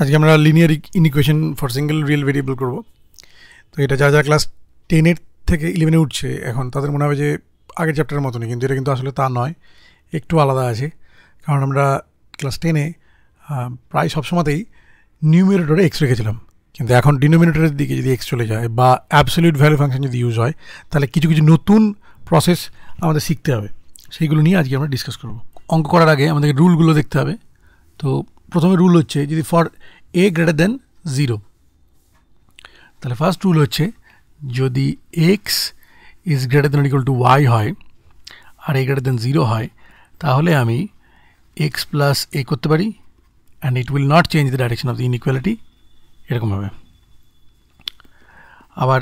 আজকে আমরা linear inequation for single real variable করব তো এটা যা যা ক্লাস টেনের থেকে ইলেভেনে উঠছে এখন তাদের মনে হবে যে আগের চ্যাপ্টারের মতনই কিন্তু এটা কিন্তু আসলে তা নয় একটু আলাদা আছে কারণ আমরা ক্লাস টেনে প্রায় সবসময়তেই নিউমিনেটরে এক্স রেখেছিলাম কিন্তু এখন ডিনোমিনেটরের দিকে যদি এক্স চলে যায় বা অ্যাবসলিউট ভ্যালু ফাংশন যদি ইউজ হয় তাহলে কিছু কিছু নতুন প্রসেস আমাদের শিখতে হবে সেইগুলো নিয়ে আজকে আমরা ডিসকাস করব অঙ্ক করার আগে আমাদের রুলগুলো দেখতে হবে তো প্রথমে রুল হচ্ছে যদি for a greater than zero তাহলে ফার্স্ট রুল হচ্ছে যদি x is greater than equal to y হয় আর এ গ্রেটার দেন জিরো হয় তাহলে আমি এক্স প্লাস এ করতে পারি and it will not change the direction of the inequality এরকম হবে আবার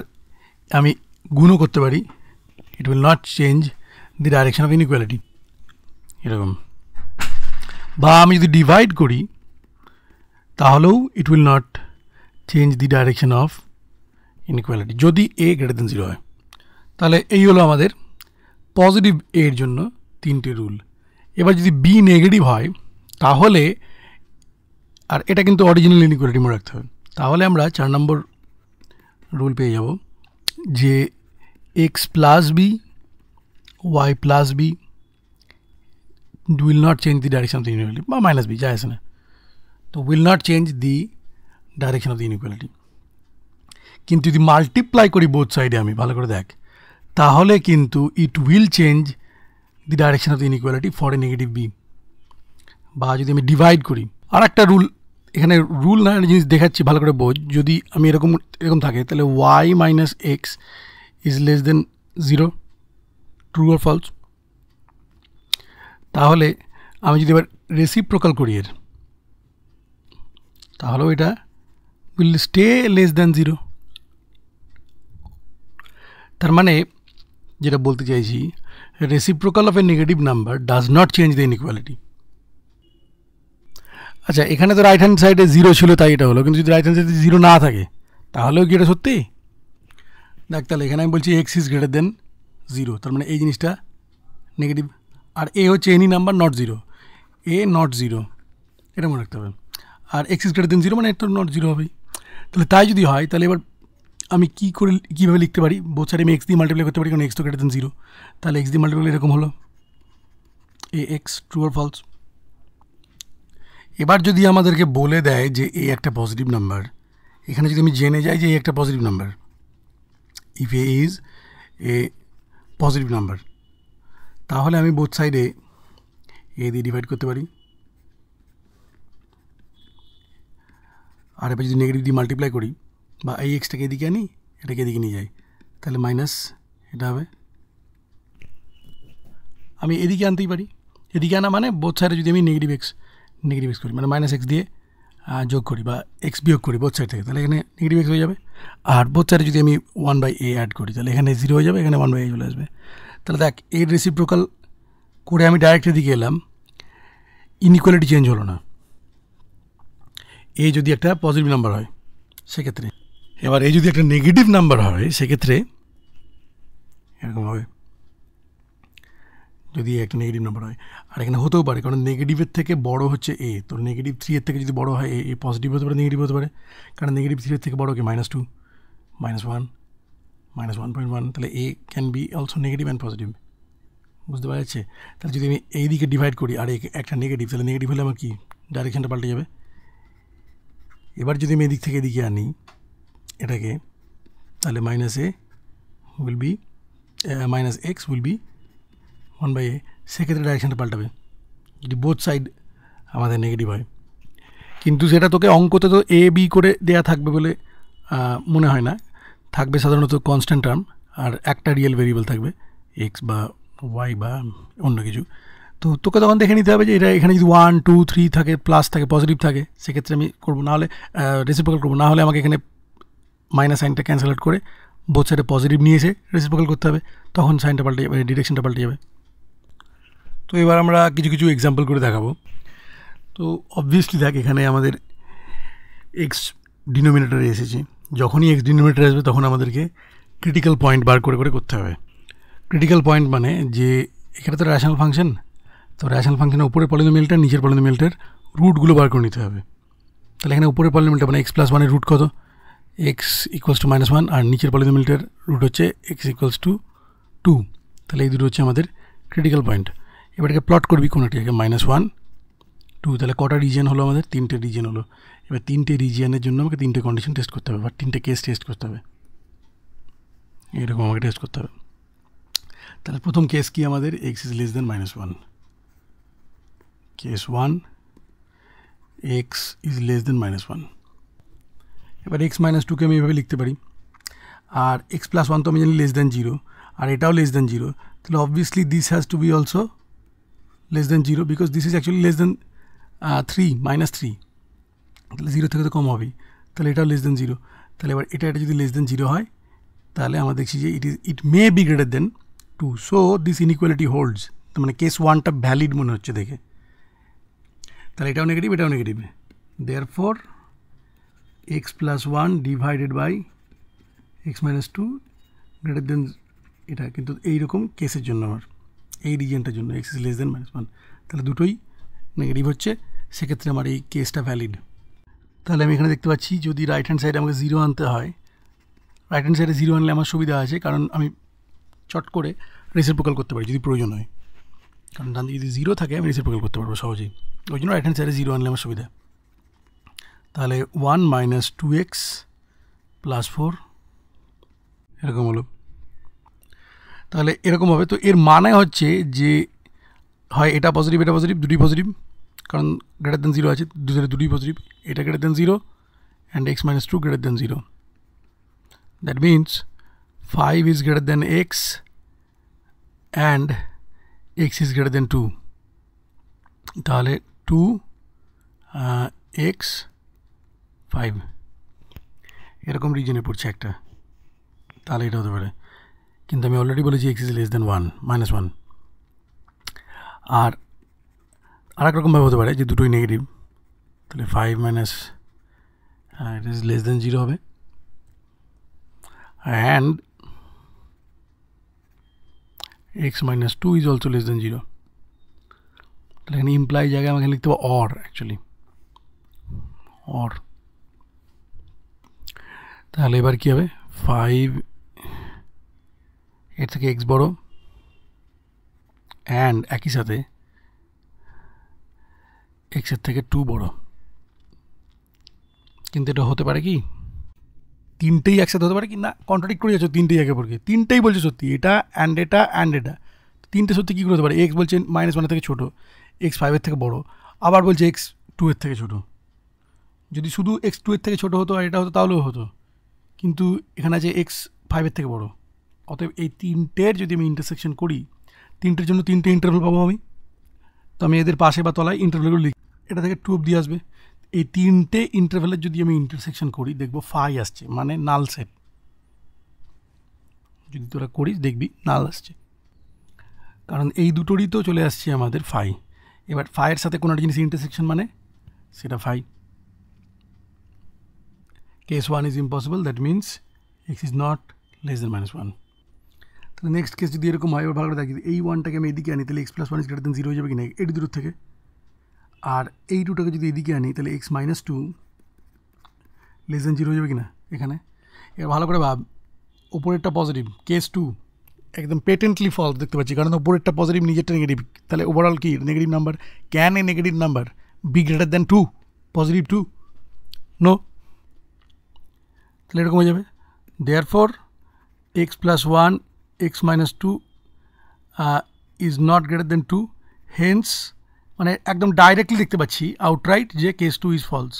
আমি গুণও করতে পারি it will not change the direction of inequality এরকম বা আমি যদি ডিভাইড করি তাহলেও it will not change the direction of inequality যদি এ গ্রেটার দেন জিরো হয় তাহলে এই হলো আমাদের পজিটিভ এ এর জন্য তিনটে রুল এবার যদি বি নেগেটিভ হয় তাহলে আর এটা কিন্তু অরিজিনাল ইনকোয়ালিটি মনে রাখতে হবে তাহলে আমরা চার নম্বর রুল পেয়ে যাব যে x plus b y plus b will not change the direction of the inequality বা মাইনাস বি যায় আসে না तो will not change the direction of the inequality কিন্তু যদি মাল্টিপ্লাই করি বোথ সাইডে আমি ভালো করে দেখ তাহলে কিন্তু it will change the direction of the inequality for a negative b বা যদি আমি ডিভাইড করি আর একটা রুল এখানে রুল না জিনিস দেখাচ্ছি ভালো করে বোঝ যদি আমি এরকম এরকম থাকে তাহলে y minus x is less than zero true R false তাহলে আমি যদি এবার রেসিপ্রোকাল করি এর তাহলে এটা will stay less than 0 তার মানে যেটা বলতে যাইছি reciprocal of a negative number does not change the inequality আচ্ছা এখানে তো রাইট হ্যান্ড সাইডে 0 ছিল তাই এটা হলো কিন্তু যদি রাইট হ্যান্ড সাইডে 0 না থাকে তাহলেও কি এটা সত্যি না তা লেখেন আমি বলছি x is greater than 0 তার মানে এই জিনিসটা নেগেটিভ আর a হচ্ছে any number not 0 a not 0 এটা মনে রাখবেন আর x²d 0 মানে এটা নট 0 হবে তাহলে তাই যদি হয় তাহলে এবার আমি কি করে কিভাবে লিখতে পারি বোছারে আমি x দিয়ে মাল্টিপ্লাই করতে পারি না नेक्स्ट টু গ্রেডেন্ড 0 তাহলে x দিয়ে মাল্টিপ্লাই এরকম হলো ax true or false এবার যদি আমাদেরকে বলে দেয় যে এই একটা পজিটিভ নাম্বার এখানে যদি আমি জেনে যাই যে এই একটা positive number if a is a positive number তাহলে আমি বোথ সাইডে a দিয়ে ডিভাইড করতে পারি আর যদি নেগেটিভ দিয়ে মাল্টিপ্লাই করি বা এই এক্সটাকে এদিকে আনি এদিকে দিকে নিয়ে যাই তাহলে माइनस এটা হবে আমি এদিকে আনতেই পারি এদিকে আনা মানে বোথ সাইডে যদি আমি নেগেটিভ এক্স নেগেটিভ এক্স করি মানে -x দিয়ে যোগ করি বা x বিয়োগ করি বোথ সাইডে তাহলে এখানে নেগেটিভ এক্স হয়ে যাবে আর বোথ সাইডে যদি আমি 1/a অ্যাড করি তাহলে এখানে 0 হয়ে যাবে এখানে 1/a চলে আসবে তাহলে দেখ এ এর রিসিপ্রোকাল কোরে আমি ডাইরেক্ট এদিকে এলাম ইনইকুয়ালিটি চেঞ্জ হলো না এ যদি একটা পজিটিভ নাম্বার হয় সেক্ষেত্রে এবার এই যদি একটা নেগেটিভ নাম্বার হয় সেক্ষেত্রে এরকম হবে যদি একটা নেগেটিভ নাম্বার হয় আর এখানে হতেও পারে কারণ নেগেটিভের থেকে বড় হচ্ছে এ তো নেগেটিভ থ্রি এর থেকে যদি বড় হয় এ পজিটিভ হতে পারে নেগেটিভ হতে পারে কারণ নেগেটিভ থ্রি এর থেকে বড় কি minus two minus one minus one point one তাহলে a can be also negative and positive বুঝতে পারা যাচ্ছে তাহলে যদি আমি এই দিকে ডিভাইড করি আর একটা নেগেটিভ তাহলে নেগেটিভ হলে আমার কি ডাইরেকশনটা পাল্টে যাবে এবার যদি আমি এদিক থেকে এদিকে আনি এটাকে তাহলে minus a will be minus x will be one by a সেক্ষেত্রে ডাইরেকশানটা পাল্টাবে যদি বোথ সাইড আমাদের নেগেটিভ হয় কিন্তু সেটা তোকে অঙ্কতে তো এ বি করে দেয়া থাকবে বলে মনে হয় না থাকবে সাধারণত কনস্ট্যান্ট টার্ম আর একটা রিয়েল ভেরিয়েবল থাকবে এক্স বা ওয়াই বা অন্য কিছু তো তো কথা ধরেখানি তবে এইখানে যদি 1 2 3 থাকে প্লাস থাকে পজিটিভ থাকে সে ক্ষেত্রে আমি করব না হলে রিসিপকল করব না হলে আমাকে এখানে মাইনাস সাইনটা ক্যান্সেল আউট করে বোছরে পজিটিভ নিয়ে সে রিসিপকল করতে হবে তখন সাইনটা পাল্টে যাবে আর ডিরেকশন পাল্টে যাবে তো এবারে আমরা কিছু কিছু एग्जांपल করে দেখাবো তো obviously আগে এখানে আমাদের x ডিনোমিনেটরে এসেছে যখনই x ডিনোমিনেটরে আসবে তখন আমাদেরকে ক্রিটিক্যাল পয়েন্ট বার করে করে করতে হবে ক্রিটিক্যাল পয়েন্ট মানে যে এই ক্ষেত্রে যে রেশনাল ফাংশন তো রেশনাল ফাংশনের উপরে পলিনোমিয়ালটা নিচের পলিনোমিয়ালটার রুটগুলো বার করে নিতে হবে তাহলে এখানে উপরের পলিনোমিয়ালটা মানে এক্স প্লাস ওয়ানের রুট কত x equals to minus one আর নিচের পলিনোমিয়ালটার রুট হচ্ছে এক্স ইকুয়ালস টু টু তাহলে এই দুটো হচ্ছে আমাদের ক্রিটিক্যাল পয়েন্ট এবার এটাকে প্লট করবি কোনোটিকে মাইনাস ওয়ান টু তাহলে কটা রিজিয়ন হলো আমাদের তিনটে রিজিয়ন হলো এবার তিনটে রিজিয়নের জন্য আমাকে তিনটে কন্ডিশন টেস্ট করতে হবে বা তিনটে কেস টেস্ট করতে হবে এরকম আমাকে টেস্ট করতে হবে তাহলে প্রথম কেস কি আমাদের x is less than minus one case 1 x is less than minus 1 এবার x minus 2 কে আমি এভাবে লিখতে পারি আর x plus 1 তো আমি জানি লেস দ্যান জিরো আর এটাও লেস দ্যান জিরো তাহলে obviously this has to be also less than zero because this is actually less than three minus three তাহলে জিরো থেকে তো কম হবেই তাহলে এটাও লেস দ্যান জিরো তাহলে এবার এটা এটা যদি লেস দ্যান জিরো হয় তাহলে আমরা দেখছি যে it is it may be greater than two so this inequality holds মানে কেস ওয়ানটা ভ্যালিড মনে হচ্ছে দেখে তাহলে এটাও নেগেটিভ এটাও negative there four x plus one divided by x minus two greater than এটা কিন্তু এইরকম কেসের জন্য আমার এই রিজনটার জন্য x is less than minus one তাহলে দুটোই নেগেটিভ হচ্ছে সেক্ষেত্রে আমার এই কেসটা ভ্যালিড তাহলে আমি এখানে দেখতে পাচ্ছি যদি রাইট হ্যান্ড সাইডে আমাকে জিরো আনতে হয় রাইট হ্যান্ড সাইডে জিরো আনলে আমার সুবিধা আছে কারণ আমি চট করে রেসের পোকাল করতে পারি যদি প্রয়োজন হয় কারণ ডান দিকে যদি জিরো থাকে আমি রিসিপ্রোকাল করতে পারবো সহজেই ওই জন্য রাইট হ্যান্ড সাইডে জিরো আনলে আমার সুবিধা তাহলে one minus two x plus four এরকম হলো তাহলে এরকম হবে তো এর মানে হচ্ছে যে হয় এটা পজিটিভ এটা পজিটিভ দুটি পজিটিভ কারণ গ্রেটার দেন জিরো আছে দুধের দুটি পজিটিভ এটা greater than zero and x minus two greater than zero that means five is greater than x and x is greater than 2 তাহলে 2 x 5 এরকম রিজনে পড়ছে একটা তাহলে এটা হতে পারে কিন্তু আমি অলরেডি বলেছি x is less than one minus one আর আরেক রকমভাবে হতে পারে যে দুটোই নেগেটিভ তাহলে five minus it is less than zero হবে and x - 2 is also less than 0 then imply জায়গায় আমি এখানে লিখ দিব অর एक्चुअली অর তাহলে এবার কি হবে 5 8th কে x বড় এন্ড একই সাথে x এর থেকে 2 বড় কিন্তু এটা হতে পারে কি তিনটেই একসাথে হতে পারে কি না কন্ট্রাডিক্ট করে যাচ্ছ তিনটেই একে পরকে তিনটেই বলছে সত্যি এটা অ্যান্ড এটা অ্যান্ড এটা তিনটে সত্যি কী করে হতে পারে এক্স বলছে মাইনাস ওয়ানের থেকে ছোটো এক্স ফাইভের থেকে বড় আবার বলছে এক্স টু এর থেকে ছোটো যদি শুধু এক্স টু এর থেকে ছোটো হতো আর এটা হতো তাহলেও হতো কিন্তু এখানে আছে এক্স ফাইভের থেকে বড় অতএব এই তিনটের যদি আমি ইন্টারসেকশন করি তিনটের জন্য তিনটে ইন্টারভেল পাবো আমি তো আমি এদের পাশে বা তলায় ইন্টারভেলগুলো লিখি এটা থেকে টু দিয়ে আসবে এই তিনটে ইন্টারভেলের যদি আমি ইন্টারসেকশন করি দেখব ফাই আসছে মানে নাল সেট যদি তোরা করিস দেখবি নাল আসছে কারণ এই দুটোরই তো চলে আসছে আমাদের ফাই এবার ফাইয়ের সাথে কোনো একটা জিনিস ইন্টারসেকশন মানে সেটা phi case one is impossible that means x is not less than minus one তাহলে নেক্সট কেস যদি এরকম হয় ভালো করে দেখি এই ওয়ানটাকে আমি এদিকে আনি তাহলে x plus one is greater than zero হয়ে যাবে কি না এটি দূর থেকে আর এই দুটকে যদি এদিকে আনি তাহলে x - 2 less than 0 হয়ে বাকি না এখানে ভালো করে 봐 উপরেরটা পজিটিভ কেস 2 একদম প্যাটেনটলি ফল দেখতে পাচ্ছি কারণ উপরেরটা পজিটিভ নিচেরটা নেগেটিভ তাহলে ওভারঅল কি negative number can a negative number be greater than 2 positive 2 no তাহলে এরকম হয়ে যাবে therefore x + 1 x - 2 is not greater than 2 hence মানে একদম ডাইরেক্টলি দেখতে পাচ্ছি outright case 2 is false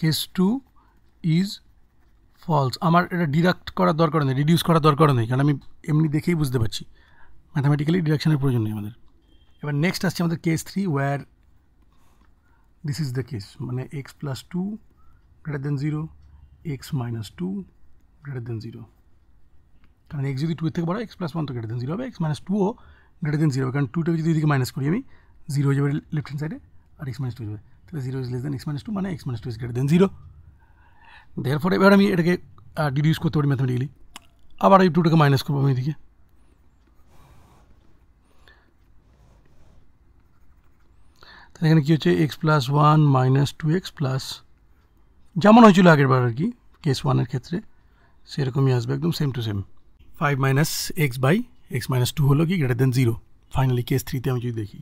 case 2 is false আমাদের এটা ডাইরেক্ট করা দরকার নেই রিডিউস করা দরকার নেই কারণ আমি এমনি দেখেই বুঝতে পাচ্ছি ম্যাথমেটিক্যালি ডিরেকশনের প্রয়োজন নেই আমাদের এবার नेक्स्ट আসছে আমাদের case 3 where this is the case মানে x + 2 greater than 0 x - 2 greater than 0 কারণ x = 2 থেকে বড় x + 1 তো গ্রেটার দ্যান 0 হবে x - 2 ও গ্রেটার দ্যান 0 কারণ 2 টা যদি এদিকে মাইনাস করি আমি 0 जो है लेफ्ट हैंड साइड है और x - 2 जो है तो 0 इज लेस देन x - 2 माने x - 2 is greater than 0 therefore এবারে আমি এটাকে রিডিউস করতে পারি ম্যাথমেটিক্যালি আবার এই দুটোকে माइनस করব আমি দিকে তাহলে এখানে কি হচ্ছে x + 1 - 2x + যেমন হয়েছিল আগেরবার আর কি কেস 1 এর ক্ষেত্রে সেরকমই আসবে একদম same to same 5 - x / x - 2 হলো কি গ্রেটার দ্যান 0 ফাইনালি কেস 3 তে আমরা কি দেখি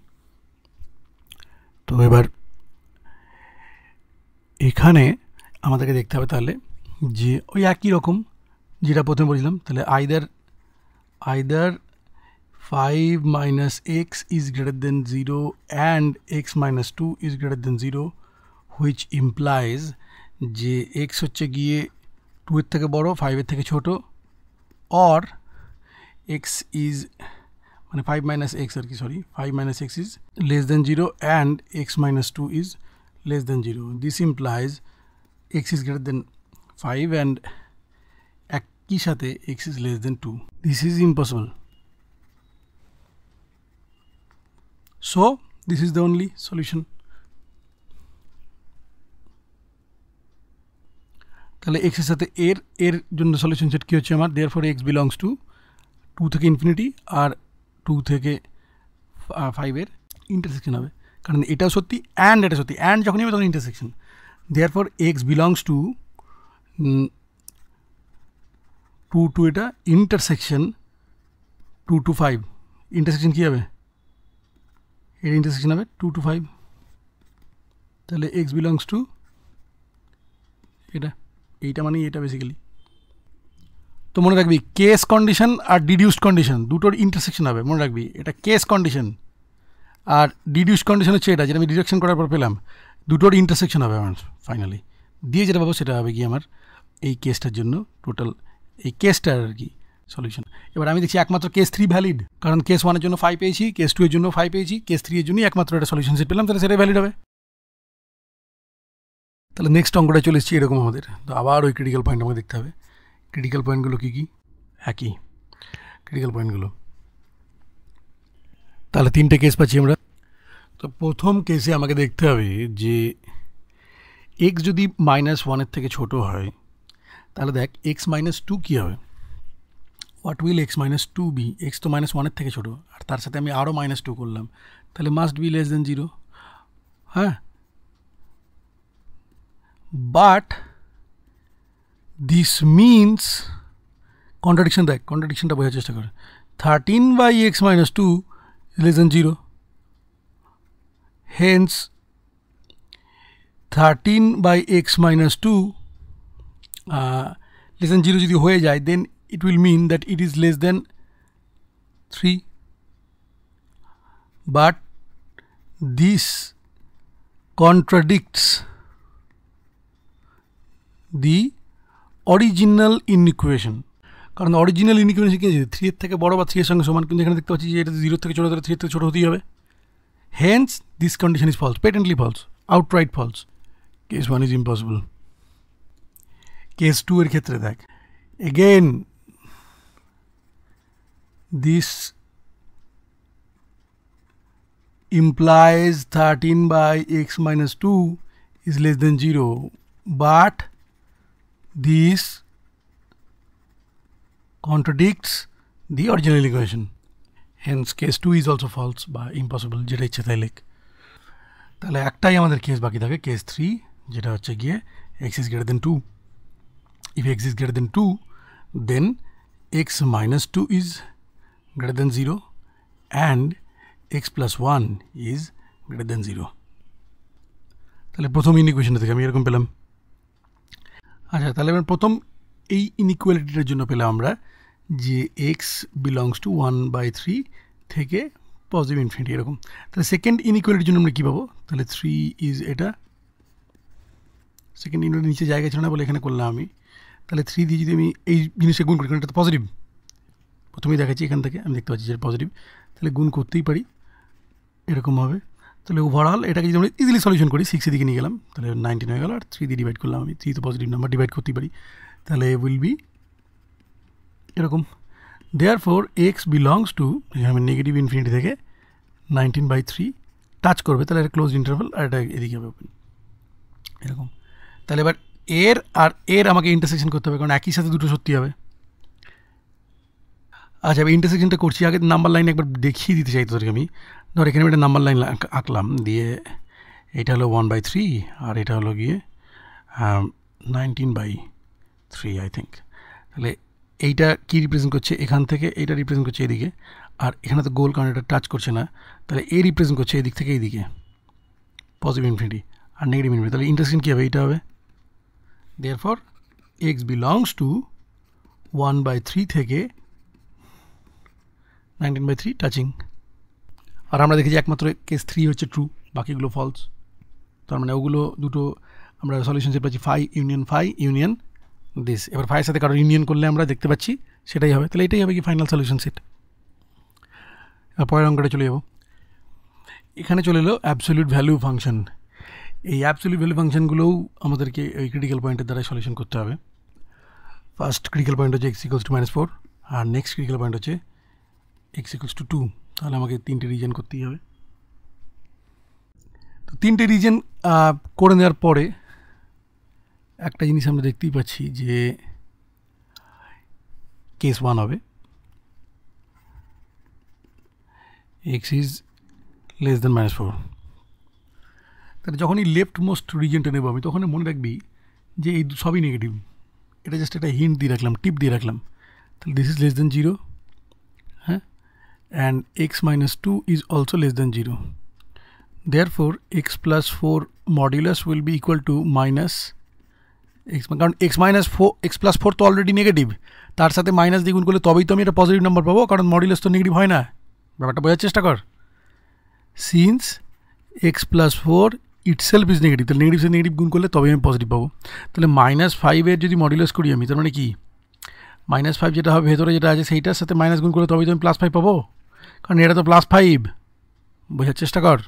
তো এবারে এখানে আমাদের দেখতে হবে তাহলে যে ওই আকী রকম যেটা প্রথমে বলিলাম তাহলে either either 5 - x is greater than 0 and x - 2 is greater than 0 which implies যে x হচ্ছে গিয়ে 2 এর থেকে বড় 5 এর থেকে ছোট অর x is मैंने फाइव माइनस एक्स और की sorry five minus x is less than zero and x minus two is less than zero this implies x is greater than five and একই সাথে x is less than two this is impossible so this is the only solution তাহলে এক্সের সাথে এর এর জন্য solution set কী হচ্ছে আমার therefore x belongs to two থেকে ইনফিনিটি আর 2 থেকে 5 এর ইন্টারসেকশন হবে কারণ এটা সত্যি এন্ড এটা সত্যি এন্ড যখনই হবে তখন intersection therefore x belongs to 2 to এটা ইন্টারসেকশন 2 টু 5 ইন্টারসেকশন কি হবে এর ইন্টারসেকশন হবে 2 টু 5 তাহলে x বিলংস টু এটা এটা মানে এটা বেসিক্যালি তো মনে রাখবি কেস কন্ডিশন আর ডিডিউসড কন্ডিশন দুটোর ইন্টারসেকশন হবে মনে রাখবি এটা কেস কন্ডিশন আর ডিডিউস কন্ডিশন হচ্ছে এটা যেটা আমি ডিডাকশন করার পর পেলাম দুটোর ইন্টারসেকশন হবে আমার ফাইনালি দিয়ে যেটা পাবো সেটা হবে কি আমার এই কেসটার জন্য টোটাল এই কেসটার আর কি সলিউশন এবার আমি দেখছি একমাত্র কেস থ্রি ভ্যালিড কারণ কেস ওয়ানের জন্য ফাইভ পেয়েছি কেস টু এর জন্য ফাইভ পেয়েছি কেস থ্রি এর জন্যই একমাত্র একটা সলিউশন সেট পেলাম তাহলে সেটাই ভ্যালিড হবে তাহলে নেক্সট অঙ্কটা চলে এসেছি এরকম আমাদের তো আবার ওই ক্রিটিক্যাল পয়েন্ট আমাকে দেখতে হবে ক্রিটিক্যাল পয়েন্ট গুলো কি কি হাকি ক্রিটিক্যাল পয়েন্ট গুলো তাহলে তিনটা কেস পাচ্ছি আমরা তো প্রথম কেসে আমাকে দেখতে হবে যে x যদি -1 এর থেকে ছোট হয় তাহলে দেখ x - 2 কি হবে what will x - 2 be x তো -1 এর থেকে ছোট আর তার সাথে আমি আরো -2 করলাম তাহলে মাস্ট বি লেস দন 0 হ্যাঁ বাট দিস মিনস কন্ট্রাডিকশন দেখ কন্ট্রাডিকশনটা বোঝার চেষ্টা করে thirteen by x minus two less than zero hence thirteen by x minus two less than zero যদি হয়ে যায় then it will mean that it is less than three but this contradicts the original inequation কারণ original inequation কি three এর থেকে বড় বা three এর সঙ্গে সমান কিন্তু এখানে দেখতে পাচ্ছি যে এটা জিরো থেকে ছোটো তাহলে থ্রি এর থেকে ছোটো হতেই হবে hence this condition is false patently false outright false case one is impossible case two এর ক্ষেত্রে দেখ again this implies 13 by x minus 2 is less than 0 but This contradicts the original equation. Hence case 2 is also false বা impossible যেটা ইচ্ছে তাই লেখ তাহলে একটাই আমাদের কেস বাকি থাকে কেস থ্রি যেটা হচ্ছে গিয়ে x is greater than two if x is greater than two then x minus two is greater than 0 and x plus 1 is greater than 0 তাহলে প্রথম ইন ইকুয়েশনটা থেকে আমি এরকম পেলাম আচ্ছা তাহলে এবার প্রথম এই ইনইকুয়ালিটিটার জন্য পেলাম আমরা যে x belongs to one by three থেকে পজিটিভ ইনফিনিটি এরকম তাহলে সেকেন্ড ইনইকুয়ালিটির জন্য আমরা কী পাবো তাহলে থ্রি ইজ এটা সেকেন্ড ইনইকুয়ালিটি নিচে জায়গা ছিল না বলে এখানে করলাম আমি তাহলে থ্রি দিয়ে যদি আমি এই জিনিসে গুণ করি কারণ এটা তো পজিটিভ প্রথমেই দেখাচ্ছি এখান থেকে আমি দেখতে পাচ্ছি যে পজিটিভ তাহলে গুণ করতেই পারি এরকম হবে তাহলে ওভারঅল এটাকে যদি আমরা ইজিলি সলিউশন করি 6 দিকে নিয়ে গেলাম তাহলে 19 হয়ে গেল আর 3 দিয়ে ডিভাইড করলাম আমি 3 তো পজিটিভ নাম্বার ডিভাইড করতে পারি তাহলে ইট উইল বি এরকম देयरफॉर এক্স বিলongs টু এখানে নেগেটিভ ইনফিনিটি থেকে 19 বাই 3 টাচ করবে তাহলে এর ক্লোজড ইন্টারভাল আর এটা এদিকে হবে ওপেন এরকম তাহলে বাট এর আর এর আমাকে ইন্টারসেকশন করতে হবে কারণ একই সাথে দুটো সত্যি হবে আচ্ছা আমি ইন্টারসেকশনটা করছি আগে নাম্বার লাইনে একবার দেখিয়ে দিতে চাই তোকে আমি নরিক ইনভিট নাম্বার লাইন আঁকলাম diye এটা হলো 1/3 আর এটা হলো গিয়ে 19/3 আই থিংক তাহলে এইটা কি রিপ্রেজেন্ট করছে এখান থেকে এটা রিপ্রেজেন্ট করছে এদিকে আর এখানে তো গোল কার না এটা টাচ করছে না তাহলে এ রিপ্রেজেন্ট করছে এই দিক থেকে এইদিকে পজিটিভ ইনফিনিটি আর নেগেটিভ ইনভিট তাহলে ইন্টারস্ক্রিন কি হবে এটা হবে देयरफॉर এক্স বিলongs টু 1/3 থেকে 19/3 টাচিং আর আমরা দেখেছি একমাত্র কেস থ্রি হচ্ছে ট্রু বাকিগুলো ফলস তার মানে ওগুলো দুটো আমরা সলিউশন সলিউশনশিপ পাচ্ছি phi union phi union this এবার ফাইয়ের সাথে কারোর ইউনিয়ন করলে আমরা দেখতে পাচ্ছি সেটাই হবে তাহলে এটাই হবে কি ফাইনাল সলিউশন সেট পরের অঙ্কটা চলে যাব এখানে চলে এলো অ্যাবসলিউট ভ্যালু ফাংশন এই অ্যাবসলিউট ভ্যালু ফাংশনগুলোও আমাদেরকে ওই ক্রিটিক্যাল পয়েন্টের দ্বারা সলিউশন করতে হবে ফার্স্ট ক্রিটিক্যাল পয়েন্ট হচ্ছে x equals to minus four R next critical point হচ্ছে এক্স ইকুয়ালস টু টু তাহলে আমাকে তিনটে রিজন করতেই হবে তো তিনটে রিজন করে নেওয়ার পরে একটা জিনিস আমরা দেখতেই পাচ্ছি যে কেস ওয়ান হবে x is less than minus four তাহলে যখনই লেফট মোস্ট রিজনটা নেবো আমি তখন মনে রাখবি যে এই সবই নেগেটিভ এটা জাস্ট একটা হিন্ট দিয়ে রাখলাম টিপ দিয়ে রাখলাম তাহলে this is less than zero and x minus 2 is also less than 0. Therefore, x plus 4 modulus will be equal to minus x কারণ x minus 4 x plus 4 তো অলরেডি নেগেটিভ তার সাথে মাইনাস দ্বিগুণ করলে তবেই তো আমি একটা পজিটিভ নাম্বার পাবো কারণ মডিউলাস তো নেগেটিভ হয় না ব্যাপারটা বোঝার চেষ্টা কর since x plus four itself is negative তাহলে নেগেটিভ সে নেগেটিভ গুণ করলে তবেই আমি পজিটিভ পাবো তাহলে মাইনাস ফাইভের যদি মডিউলাস করি আমি তার মানে কি মাইনাস ফাইভ যেটা হবে ভেতরে যেটা আছে সেইটার সাথে মাইনাস গুণ করলে তবেই তো আমি প্লাস ফাইভ পাবো কারণ এটা তো প্লাস ফাইভ বোঝার চেষ্টা কর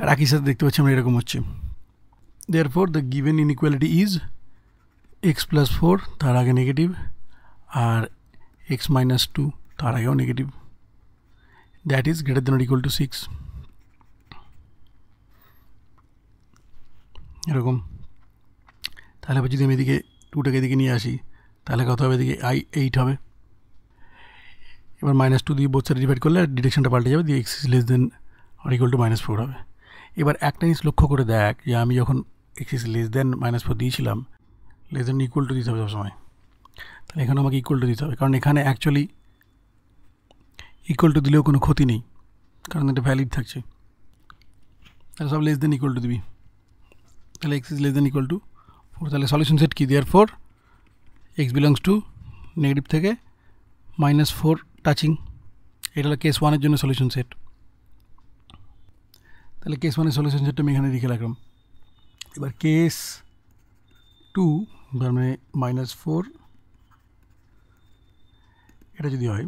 আর একই সাথে দেখতে পাচ্ছি আমরা এরকম হচ্ছে therefore the given inequality is x plus four তার আগে নেগেটিভ আর এক্স মাইনাস টু তার আগেও negative that is greater than equal to six এরকম তাহলে যদি আমি এদিকে টুটাকে এদিকে নিয়ে আসি তাহলে কত হবে এদিকে আই এইট হবে এবার -2 দিয়ে Both side divide করলে directionটা পাল্টে যাবে the x <= -4 হবে এবার একটা জিনিস লক্ষ্য করে দেখ যে আমি যখন x <= -4 দিয়েছিলাম <= इक्वल टू এই সব সময় তাহলে এখন আমাকে इक्वल टू দিতে হবে কারণ এখানে एक्चुअली इक्वल टू দিলেও কোনো ক্ষতি নেই কারণ এটা ভ্যালিড থাকছে তাহলে সব less than equal to হবে তাহলে x <= 4 তাহলে সলিউশন সেট কি therefore x belongs to negative থেকে -4 টাচিং এরো কেস 1 এর জন্য সলিউশন সেট তাহলে কেস 1 এর সলিউশন সেট আমি এখানে লিখে রাখলাম এবার কেস 2 আমরা মানে -4 এটা যদি হয়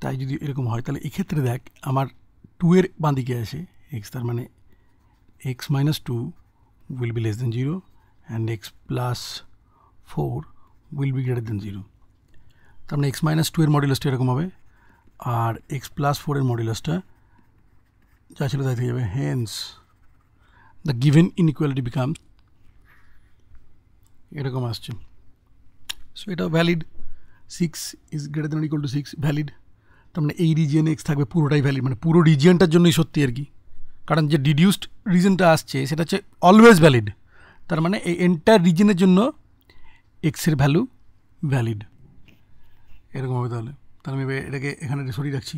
তাই যদি এরকম হয় তাহলে এই ক্ষেত্রে দেখ আমার 2 এর দিকে আসে x এর মানে x - 2 will be less than 0 and x + 4 will be greater than 0 তার মানে এক্স মাইনাস টু এর মডিউলাসটা এরকম হবে আর এক্স প্লাস ফোর এর মডিউলাসটা যা ছিল তাই থেকে যাবে hence the given inequality become এরকম আসছে সো এটা valid six is greater than equal to six valid তার মানে এই রিজিয়নে এক্স থাকবে পুরোটাই ভ্যালিড মানে পুরো রিজিয়নটার জন্যই সত্যি আর কি কারণ যে ডিডিউসড রিজনটা আসছে সেটা হচ্ছে অলওয়েজ ভ্যালিড তার মানে এই এন্টায়ার রিজনের জন্য x এর ভ্যালু वैलिड এরকম হইতালে তাহলে আমি এইকে এখানে রেসরি রাখছি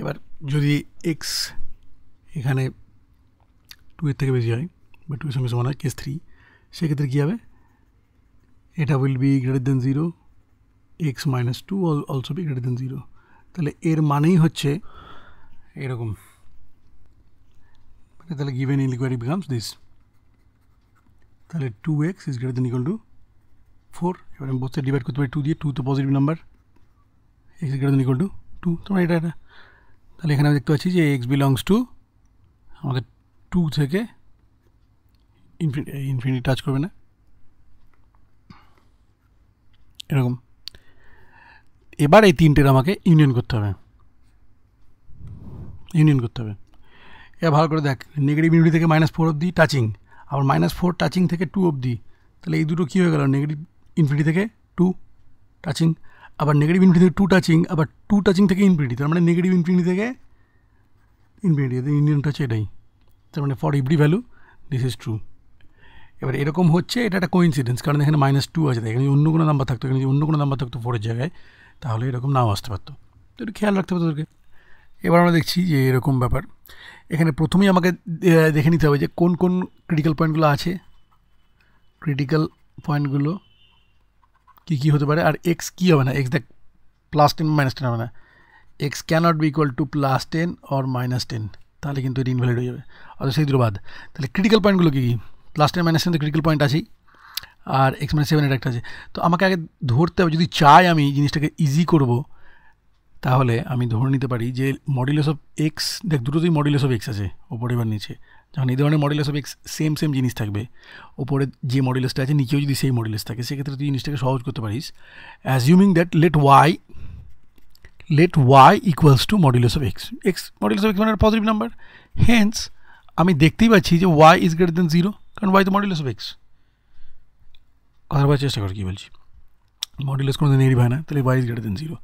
এবার যদি x এখানে 2 এর থেকে বেশি হয় মানে 2 সমে সমান আছে কেস 3 সে কি դর কি হবে এটা will be greater than 0 x - 2 also be greater than 0 তাহলে এর মানই হচ্ছে এরকম তাহলে গিভেন ইনইকুয়ালিটি বিકમস দিস তাহলে 2x is greater than equal to 4 যখন আমরা بوت ডিভাইড করতে পারি 2 দিয়ে 2 তো positive number x greater than equal to 2 তাহলে এখানে আমি দেখতে পাচ্ছি যে x belongs to আমাদের 2 থেকে ইনফিনিটি টাচ করবে না এরকম এবারে এই তিনটের আমাকে ইউনিয়ন করতে হবে ইউনিয়ন করতে হবে এবার ভালো করে দেখ নেগেটিভ ইনডি থেকে -4 অবধি টাচিং আর -4 টাচিং থেকে 2 অবধি তাহলে এই দুটো কি হয়ে গেল নেগেটিভ ইনফিনিটি থেকে টু টাচিং আবার নেগেটিভ ইনফিনিটি টু টাচিং আবার টু টাচিং থেকে ইনফিনিটি তার মানে নেগেটিভ ইনফিনিটি থেকে ইনফিনিটিতে ইনিন টাচ হয় তাই তার মানে for every value this is true এবারে এরকম হচ্ছে এটাটা কোইনসিডেন্স কারণ এখানে -2 আছে এখানে অন্য গুণন নাম্বার থাকতো এখানে অন্য গুণন নাম্বার থাকতো ফোর এর জায়গায় তাহলে এরকম নাও আসতে পারত তো একটু খেয়াল রাখতে হবে সকলকে এবারে আমরা দেখছি যে এরকম ব্যাপার এখানে প্রথমেই আমাকে দেখে নিতে হবে যে কোন কোন ক্রিটিক্যাল পয়েন্ট গুলো আছে ক্রিটিক্যাল পয়েন্ট গুলো কি কি হতে পারে আর x কি হবে না x ডেক প্লাস 10 মাইনাস 10 মানে x cannot be equal to plus 10 or minus 10 তাহলে কিন্তু এটা ইনভ্যালিড হয়ে যাবে তাহলে সেই দোর বাদ তাহলে ক্রিটিক্যাল পয়েন্ট গুলো কি কি প্লাস 10 মাইনাস 10 তে ক্রিটিক্যাল পয়েন্ট আছে আর x - 7 এর একটা আছে তো আমাকে আগে ধরতে হবে যদি চাই আমি জিনিসটাকে ইজি করব তাহলে আমি ধরে নিতে পারি যে মডিউলাস অফ x দেখ দুটোই মডিউলাস অফ x আছে উপরে একবার নিচে কারণ ইদোনো modulus of x same same জিনিস থাকবে উপরে যে মডেলাসটা আছে নিচেও যদি সেই মডেলাস থাকে সেই ক্ষেত্রে তুই ইনইকুয়ালিটিকে সহজ করতে পারিস assuming that let y let y equals to modulus of x x modulus of x one a positive number hence আমি দেখতে পাচ্ছি যে y is greater than zero কারণ y the modulus of x আরবা চেষ্টা করকি মেলছি মডেলাস কোড নে নে রিভানা তাহলে y is greater than zero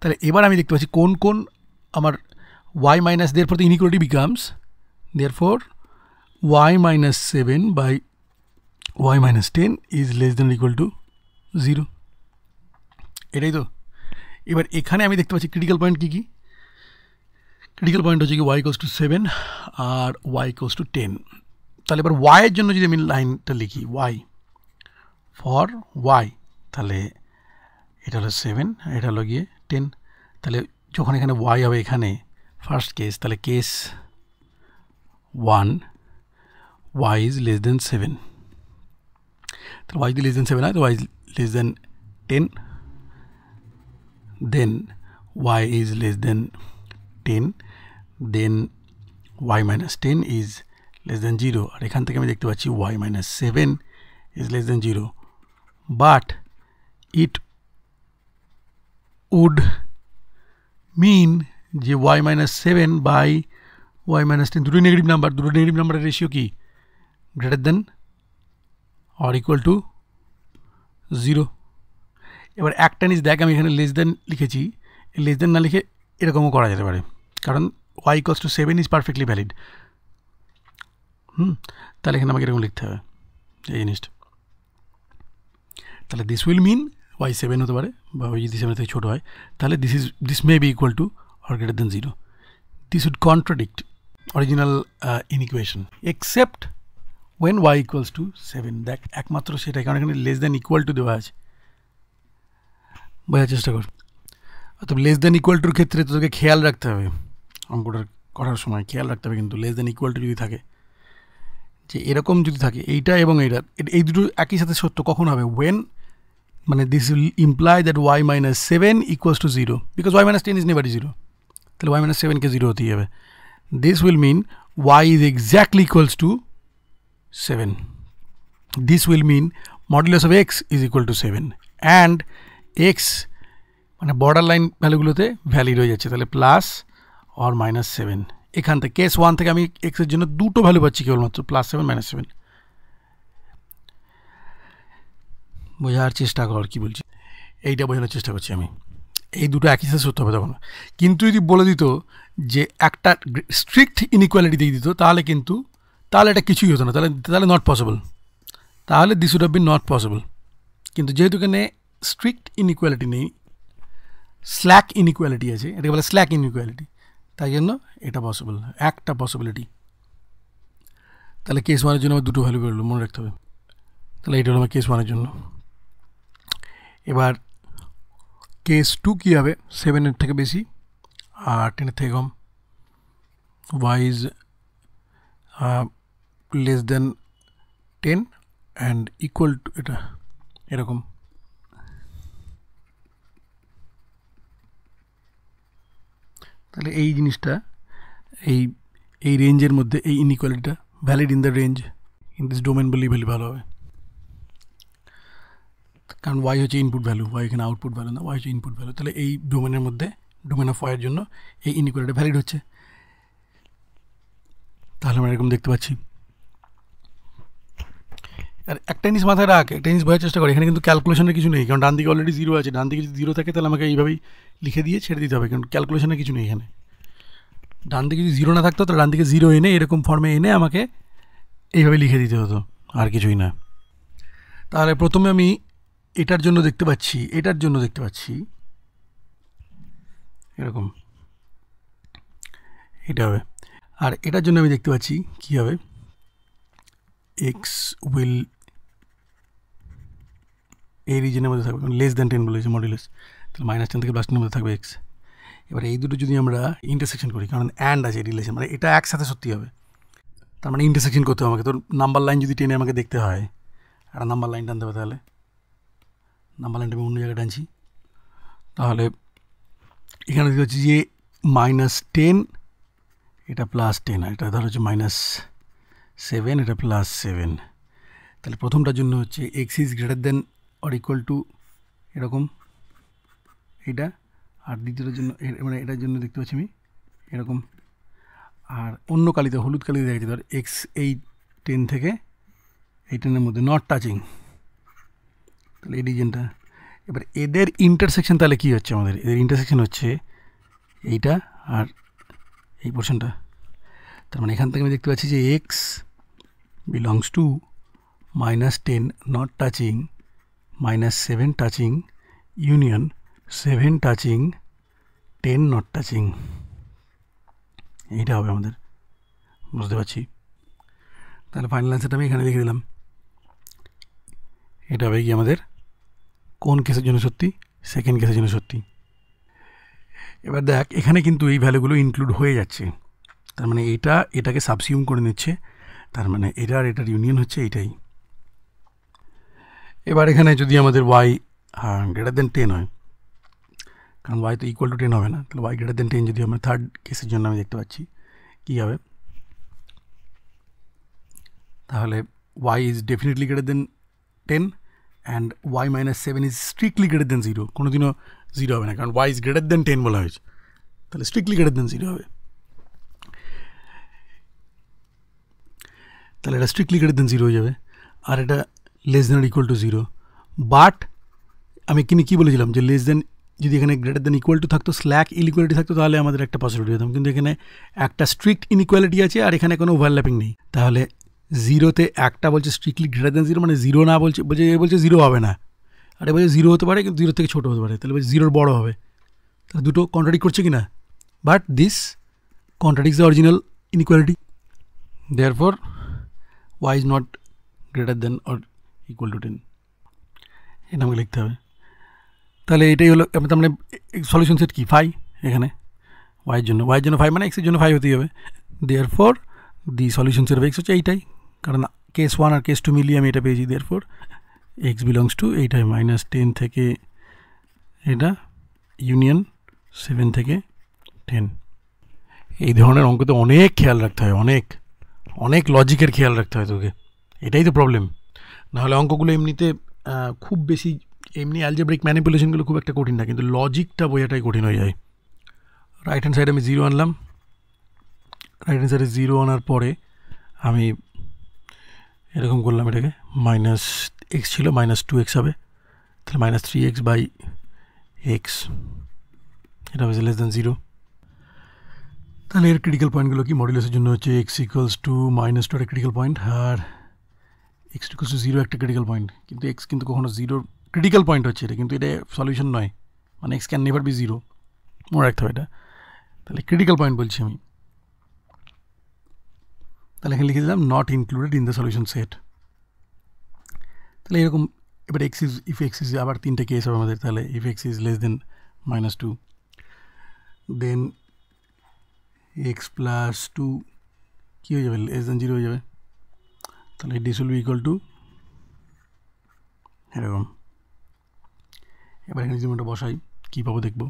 তাহলে এবার আমি দেখতে পাচ্ছি কোন কোন আমার y minus therefore inequality becomes therefore y - 7 / y - 10 is less than equal to 0 এটাই তো এবার এখানে আমি দেখতে পাচ্ছি ক্রিটিক্যাল পয়েন্ট কি কি ক্রিটিক্যাল পয়েন্ট হয়ে যাবে y = 7 আর y = 10 তাহলে এবার y এর জন্য যদি আমি লাইনটা লিখি y ফর y তাহলে এটা হলো 7 এটা লাগিয়ে 10 তাহলে যখন এখানে y হবে এখানে ফার্স্ট কেস তাহলে case 1 y is less than 7 तो y is less than 7 आए y is less than 10 then y is less than 10 then y minus 10 is less than 0 আর এখান থেকে আমি দেখতে পাচ্ছি y minus 7 is less than 0 but it would mean যে y minus 7 by y minus 10 দুটোই negative number দুটো negative নাম্বারের ratio কী greater than or equal to zero এবার একটা নিচ দেখ আমি এখানে লেস দেন লিখেছি লেস দেন না লিখে এরকমও করা যেতে পারে কারণ y equals to seven is perfectly valid hmm তাহলে এখানে আমাকে এরকম লিখতে হবে এই জিনিসটা তাহলে this will mean y seven হতে পারে বা ওই যদি সেভেন থেকে ছোটো হয় তাহলে this is this may be equal to or greater than zero this would contradict original inequation except when y equals to seven দেখ একমাত্র সেটাই কারণ এখানে লেস দ্যান ইকুয়াল টু দেওয়া আছে বোঝার চেষ্টা কর অর্থাৎ লেস দ্যান ইকুয়াল টুর ক্ষেত্রে তোদেরকে খেয়াল রাখতে হবে অঙ্কটা করার সময় খেয়াল রাখতে হবে কিন্তু লেস দ্যান ইকুয়াল টু যদি থাকে যে এরকম যদি থাকে এইটা এবং এইটা এই দুটো একই সাথে সত্য কখন হবে ওয়েন মানে this will imply that y minus seven equals to zero because y minus ten is never zero তাহলে ওয়াই মাইনাস সেভেনকে জিরো হতেই হবে this will mean y is exactly equals to 7. This will mean modulus of x is equal to seven and x মানে border line ভ্যালুগুলোতে valid হয়ে যাচ্ছে তাহলে plus or minus seven এখান থেকে কেস ওয়ান থেকে আমি এক্সের জন্য দুটো ভ্যালু পাচ্ছি কেবলমাত্র প্লাস সেভেন মাইনাস সেভেন বোঝার চেষ্টা কর কি বলছি এইটা বোঝানোর চেষ্টা করছি আমি এই দুটো একই সাথে সত্য হবে তখন কিন্তু যদি বলে দিত যে একটা স্ট্রিক্ট ইনইকুয়ালিটি দিয়ে দিত তাহলে কিন্তু তাহলে এটা কিচ্ছু হয় না তাহলে তাহলে not possible তাহলে দিসড হ্যাভ বিনট possible কিন্তু যেহেতু কানে স্ট্রিক্ট ইনইকুয়ালিটি নেই স্ল্যাক ইনইকুয়ালিটি আছে এটা বলে স্ল্যাক ইনইকুয়ালিটি তাই না এটা possible একটা পসিবিলিটি তাহলে কেস ওয়ানের জন্য দুটো ভ্যালু পড়লো মনে রাখতে হবে তাহলে এটা হলো আমার কেস ওয়ানের জন্য এবার কেস 2 কি হবে 7 এর থেকে বেশি আর 10 এর থেকে কম y is less than ten and equal to এটা এরকম তাহলে এই জিনিসটা এই এই রেঞ্জের মধ্যে এই ইনইকুয়ালিটিটা valid in the range in this domain বললেই ভ্যালি ভালো হবে কারণ ওয়াই হচ্ছে ইনপুট ভ্যালু ওয়াই এখানে আউটপুট ভ্যালু না ওয়াই হচ্ছে ইনপুট ভ্যালু তাহলে এই ডোমেনের মধ্যে ডোমেন অফ ওয়াইয়ের জন্য এই ইনইকুয়ালিটি ভ্যালিড হচ্ছে তাহলে আমরা এরকম দেখতে পাচ্ছি আর একটা জিনিস মাথায় রাখ একটা জিনিস বোঝার চেষ্টা করি এখানে কিন্তু ক্যালকুলেশনের কিছু নেই কারণ ডান দিকে অলরেডি জিরো আছে ডান দিকে যদি জিরো থাকে তাহলে আমাকে এইভাবেই লিখে দিয়ে ছেড়ে দিতে হবে কারণ ক্যালকুলেশনের কিছু নেই এখানে ডান দিকে যদি জিরো না থাকতো তাহলে ডান দিকে জিরো এনে এরকম ফর্মে এনে আমাকে এইভাবে লিখে দিতে হতো আর কিছুই না তাহলে প্রথমে আমি এটার জন্য দেখতে পাচ্ছি এটার জন্য দেখতে পাচ্ছি এরকম এটা হবে আর এটার জন্য আমি দেখতে পাচ্ছি কী হবে এক্স উইল এই রিজনের মধ্যে থাকবে লেস দ্যান টেন বলেছে মডিউলাস তাহলে মাইনাস টেন থেকে প্লাস টেনের মধ্যে থাকবে এক্স এবার এই দুটো যদি আমরা ইন্টারসেকশন করি কারণ অ্যান্ড আছে রিলেশন মানে এটা একসাথে সত্যি হবে তার মানে ইন্টারসেকশন করতে হবে আমাকে তোর নাম্বার লাইন যদি টেনে আমাকে দেখতে হয় একটা নাম্বার লাইন টানতে হবে তাহলে নাম্বার লাইনটা আমি অন্য জায়গায় টানছি তাহলে এখানে দেখতে হচ্ছে যে মাইনাস টেন এটা প্লাস টেন এটা ধর হচ্ছে মাইনাস সেভেন এটা প্লাস সেভেন তাহলে প্রথমটার জন্য হচ্ছে x is greater than or equal to এরকম এটাartifactIdের জন্য মানে এটার জন্য দেখতে পাচ্ছি আমি এরকম আর অন্য কালিতে হলুদ কালিতে দেখতে ধর x 8 10 থেকে 8 এর মধ্যে not touching লেডি জেন্টার এবার এদের ইন্টারসেকশন তাহলে কি হচ্ছে আমাদের এদের ইন্টারসেকশন হচ্ছে এইটা আর এই অংশটা তার মানে এখান থেকে আমি দেখতে পাচ্ছি যে x belongs to -10 not touching minus seven touching union seven touching ten not touching এইটা হবে আমাদের বুঝতে পারছি তাহলে ফাইনাল অ্যান্সারটা আমি এখানে লিখে দিলাম এটা হবে কি আমাদের কোন কেসের জন্য সত্যি সেকেন্ড কেসের জন্য সত্যি এবার দেখ এখানে কিন্তু এই ভ্যালুগুলো ইনক্লুড হয়ে যাচ্ছে তার মানে এটা এটাকে সাবসিউম করে নিচ্ছে তার মানে এটা আর এটার ইউনিয়ন হচ্ছে এইটাই এবার এখানে যদি আমাদের ওয়াই গ্রেটার দেন টেন হয় কারণ ওয়াই তো ইকুয়াল টু টেন হবে না তাহলে ওয়াই গ্রেটার দেন টেন যদি আমরা থার্ড কেসের জন্য আমি দেখতে পাচ্ছি কী হবে তাহলে y is definitely greater than ten and y minus seven is strictly greater than zero কোনো দিনও জিরো হবে না কারণ y is greater than ten বলা হয়েছে তাহলে স্ট্রিক্টলি গ্রেটার দেন জিরো হবে তাহলে এটা স্ট্রিক্টলি গ্রেটার দেন জিরো হয়ে যাবে আর এটা less than equal to zero but আমি কিনে কী বলেছিলাম যে লেস দেন যদি এখানে গ্রেটার দেন ইকুয়াল টু থাকতো স্ল্যাক ইনইকুয়ালিটি থাকতো তাহলে আমাদের একটা পসিবিলিটি হতাম কিন্তু এখানে একটা স্ট্রিক্ট ইনইকুয়ালিটি আছে আর এখানে কোনো ওভারল্যাপিং নেই তাহলে জিরোতে একটা বলছে স্ট্রিক্টলি গ্রেটার দেন জিরো মানে জিরো না বলছে বলছে এ বলছে জিরো হবে না আর এ বলছে জিরো হতে পারে কিন্তু জিরো থেকে ছোটো হতে পারে তাহলে বলছে জিরোর বড়ো হবে তাহলে দুটো কন্ট্রাডিক্ট করছে কি না but this contradicts the original inequality therefore y is not greater than or = 10 এখানে আমরা লিখtale এটাই হলো আমরা তাহলে সলিউশন সেট কি ফাই এখানে y এর জন্য y এর জন্য ফাই মানে x এর জন্য ফাই হতে হবে therefore the solution set of x হচ্ছে এটাই কারণ কেস 1 আর কেস 2 মিলেই আমি এটা পেইজি देयरफॉर x বিলongs টু এটাই - 10 থেকে এটা ইউনিয়ন 7 থেকে 10 এই ধরনের অঙ্কতে অনেক খেয়াল রাখতে হয় অনেক অনেক লজিকের খেয়াল রাখতে হয় তোকে এটাই তো প্রবলেম নাহলে অঙ্কগুলো এমনিতে খুব বেশি এমনি অ্যালজেব্রিক ম্যানিপুলেশন গুলো খুব একটা কঠিন না কিন্তু লজিকটা বোঝায়টাই কঠিন হয়ে যায় রাইট হ্যান্ড সাইড আমি 0 আনলাম রাইট হ্যান্ড সাইড 0 হওয়ার পরে আমি এরকম করলাম এটাকে -x ছিল -2x হবে তাহলে -3x / x এটা উইজ লেস দ্যান 0 তাহলে এর ক্রিটিক্যাল পয়েন্টগুলোর কি মডিউলের জন্য হচ্ছে x = -2 আর ক্রিটিক্যাল পয়েন্ট আর x = 0 একটা ক্রিটিক্যাল পয়েন্ট কিন্তু x কিন্তু কোহনো 0 এর ক্রিটিক্যাল পয়েন্ট হচ্ছে রে কিন্তু এটা সলিউশন নয় মানে x can never be 0 মোর অ্যাক্ট হইতা তাহলে ক্রিটিক্যাল পয়েন্ট বলছি আমি তাহলে এখানে লিখে দিলাম not included in the solution set তাহলে এরকম এবারে x is if x is আবার তিনটা কেস আছে আমাদের তাহলে if x is less than -2 then x + 2 কি হয়ে যাবে less than 0 হয়ে যাবে তাহলে ดิ সুল ইকুয়াল টু এরকম এবার এখানে যিমটা বশাই কি ভাবে দেখব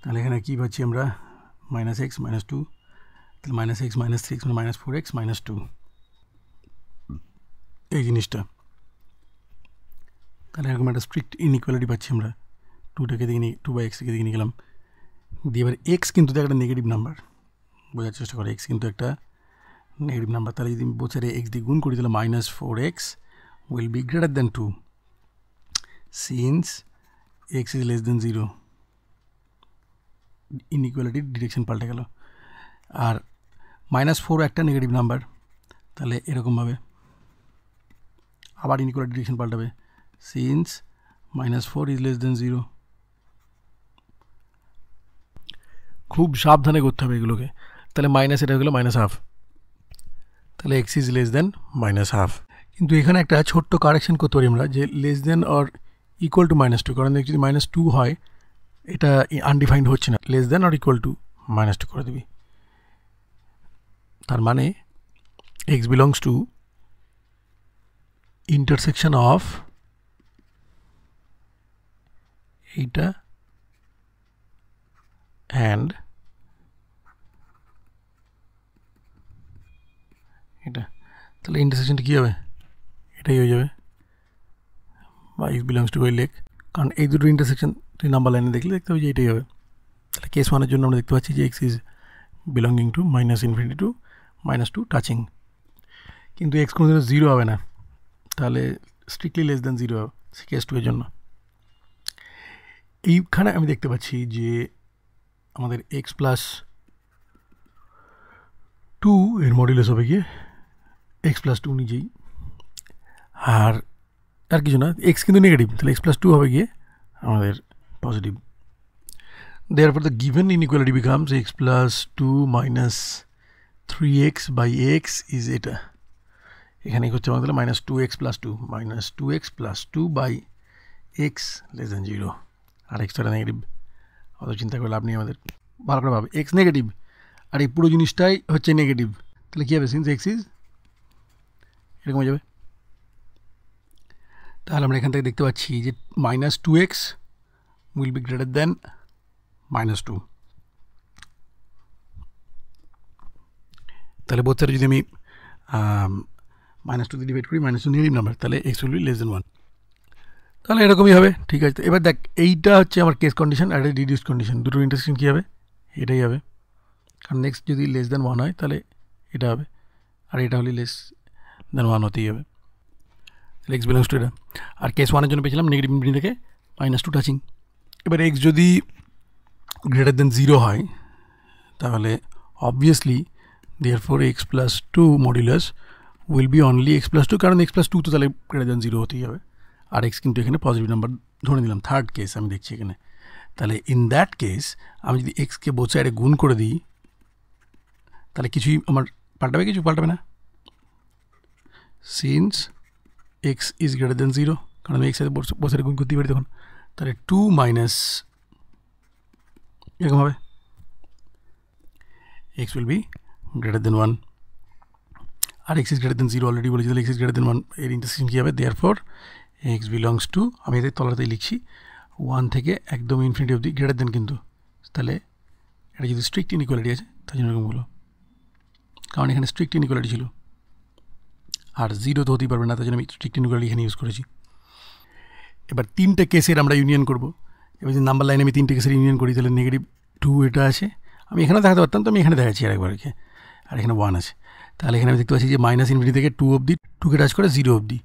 তাহলে এখানে কি পাচ্ছি আমরা -x - 2 তাহলে -x - 3x মানে -4x - 2 এই নিষ্টা তাহলে এখানে আমরা ডিস্ট্রিক্ট ইনইকুয়ালিটি পাচ্ছি আমরা 2 টাকে দিকে নি 2/x কে দিকে নিয়ে গেলাম দিয়েবার x কিন্তু এটা একটা নেগেটিভ নাম্বার বোঝানোর চেষ্টা করে x কিন্তু একটা negative number তাহলে যদি বোঝারে x দিয়ে গুণ করি তাহলে minus 4x will be greater than 2 since x is less than 0 ইনইকুয়ালিটির ডিরেকশন পাল্টে গেল আর মাইনাস ফোর একটা নেগেটিভ নাম্বার তাহলে এরকমভাবে আবার inequality direction পাল্টাবে since minus four is less than zero খুব সাবধানে করতে হবে এগুলোকে তাহলে মাইনাস এটা হয়ে গেলো মাইনাস হাফ তাহলে x is less than minus half কিন্তু এখানে একটা ছোট্ট কারেকশন করতে পারি আমরা যে less than or equal to minus two কারণ যদি মাইনাস টু হয় এটা আনডিফাইন্ড হচ্ছে না less than or equal to minus two করে দিবি তার মানে x belongs to intersection of এইটা অ্যান্ড তাহলে ইন্টারসেকশন কি হবে এটাই হয়ে যাবে y belongs to which leg কারণ এই দুটো ইন্টারসেকশন থ্রি নাম্বার লাইনে দেখি দেখতেও এটাই হবে তাহলে কেস ওয়ান এর জন্য আমরা দেখতে পাচ্ছি যে x is belonging to minus infinity to minus 2 touching কিন্তু x কোন দিকে 0 হবে না তাহলে strictly less than 0 হবে কেস টু এর জন্য কি কারণ আমি দেখতে পাচ্ছি যে আমাদের x + 2 এর মডিউলাস হবে কি x+2 নিجي আর আর কি জানা আছে x কিন্তু নেগেটিভ তাহলে x+2 হবে কি আমাদের positive therefore the given inequality becomes x+2 - 3x / x is এটা এখানে ইকুয়াল হচ্ছে আমাদের -2x+2 - 2x+2 / x < 0 আর x তো নেগেটিভ ওর চিন্তা কোলাব নি আমাদের ভালোভাবে x নেগেটিভ আর এই পুরো জিনিসটাই হচ্ছে নেগেটিভ তাহলে কি হবে সিন্স x is কেম হবে তাহলে আমরা এখান থেকে দেখতে পাচ্ছি যে -2x will be greater than -2 তাহলে বস যদি আমি -2 দিয়ে ডিভাইড করি -2 দিয়ে নাম্বার তাহলে x will be less than 1 তাহলে এরকমই হবে ঠিক আছে এবার দেখ এইটা হচ্ছে আমার কেস কন্ডিশন এটা ডিডিউস কন্ডিশন দুটো ইন্টারসেকশন কি হবে এটাই হবে কারণ नेक्स्ट যদি লেস দন 1 হয় তাহলে এটা হবে আর এটা হল less dann one hoti habe x belongs to r আর কেস ওয়ান এর জন্য পেছিলাম নেগেটিভ ভ্যালু থেকে -2 টাচিং এবারে x যদি গ্রেটার দ্যান 0 হয় তাহলে obviously therefore x + 2 modulus will be only x + 2 কারণ x + 2 তো তাহলে গ্রেটার দ্যান 0 होती habe আর x কিন্তু এখানে পজিটিভ নাম্বার ধরে নিলাম থার্ড কেস আমি দেখছি এখানে তাহলে ইন दैट কেস আমি যদি x কে বোছায়রে গুণ করে দিই তাহলে কিছুই আমার পাল্টাবে কিছু পাল্টাবে না since x is greater than zero কারণ আমি এক্স সাথে বসে গুণ করতে পারি তখন তাহলে টু মাইনাস এরকম হবে x will be greater than one R x is greater than zero already বলেছি তাহলে x is greater than one এর ইন্টারসেকশন কী হবে therefore x belongs to আমি এদের তলাতে লিখছি ওয়ান থেকে একদম ইনফিনিটি অবধি গ্রেটার দেন কিন্তু তাহলে এটা যদি স্ট্রিক্ট ইনিকোয়ালিটি আছে তাই জন্য এরকম হলো কারণ এখানে স্ট্রিক্ট ইনিকোয়ালিটি ছিল আর জিরো তো হতেই পারবে না তাই জন্য আমি স্ট্রিক্ট ইনকোয়ারি এখানে ইউজ করেছি এবার তিনটে কেসের আমরা ইউনিয়ন করব এবার যদি নাম্বার লাইনে আমি তিনটে কেসের ইউনিয়ন করি তাহলে নেগেটিভ টু এটা আছে আমি এখানে দেখাতে পারতাম তো আমি এখানে দেখাচ্ছি আর একবার আর এখানে ওয়ান আছে তাহলে এখানে আমি দেখতে পাচ্ছি যে মাইনাস ইনফিনিটি থেকে টু অবধি টুকে টাচ করে জিরো অবধি